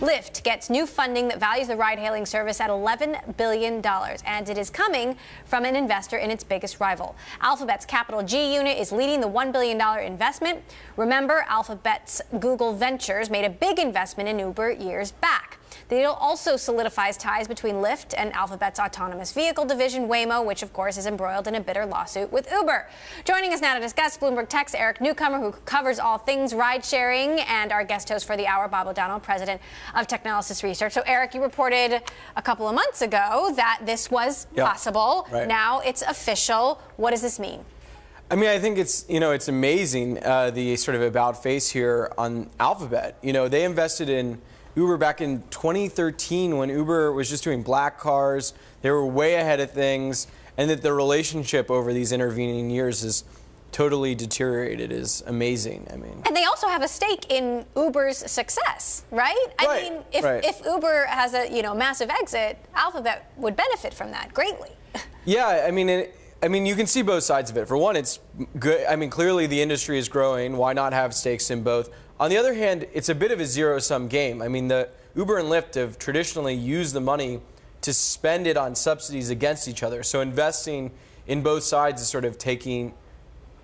Lyft gets new funding that values the ride hailing service at $11 billion, and it is coming from an investor in its biggest rival. Alphabet's Capital G unit is leading the $1 billion investment. Remember, Alphabet's Google Ventures made a big investment in Uber years back. The deal also solidifies ties between Lyft and Alphabet's autonomous vehicle division, Waymo, which of course is embroiled in a bitter lawsuit with Uber. Joining us now to discuss Bloomberg Tech's Eric Newcomer, who covers all things ride sharing, and our guest host for the hour, Bob O'Donnell, president of Technalysis Research. So, Eric, you reported a couple of months ago that this was Yep. possible. Right. Now it's official. What does this mean? I mean, I think it's you know it's amazing uh, the sort of about face here on Alphabet. You know, they invested in Uber back in 2013 when Uber was just doing black cars. They were way ahead of things, and that the relationship over these intervening years has totally deteriorated is amazing. I mean, And they also have a stake in Uber's success, right? I mean, if, right. if Uber has a you know massive exit, Alphabet would benefit from that greatly. Yeah, I mean, it, I mean, you can see both sides of it. For one, it's good. I mean, clearly the industry is growing. Why not have stakes in both? On the other hand, it's a bit of a zero-sum game. I mean, the Uber and Lyft have traditionally used the money to spend it on subsidies against each other. So investing in both sides is sort of taking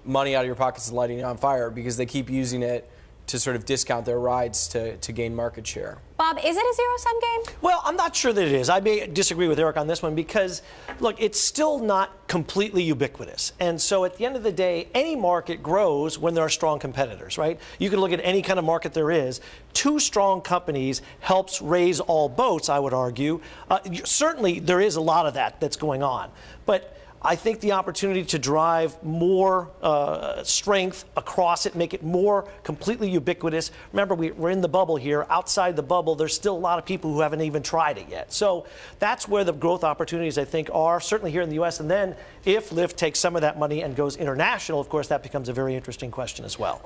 money out of your pockets and lighting it on fire because they keep using it to sort of discount their rides to, to gain market share. Bob, is it a zero sum game? Well, I'm not sure that it is. I may disagree with Eric on this one because, look, it's still not completely ubiquitous. And so at the end of the day, any market grows when there are strong competitors, right? You can look at any kind of market there is. Two strong companies helps raise all boats, I would argue. Uh, certainly, there is a lot of that that's going on. But I think the opportunity to drive more uh, strength across it, make it more completely ubiquitous. Remember, we, we're in the bubble here. Outside the bubble, there's still a lot of people who haven't even tried it yet. So that's where the growth opportunities, I think, are, certainly here in the U.S. And then if Lyft takes some of that money and goes international, of course, that becomes a very interesting question as well.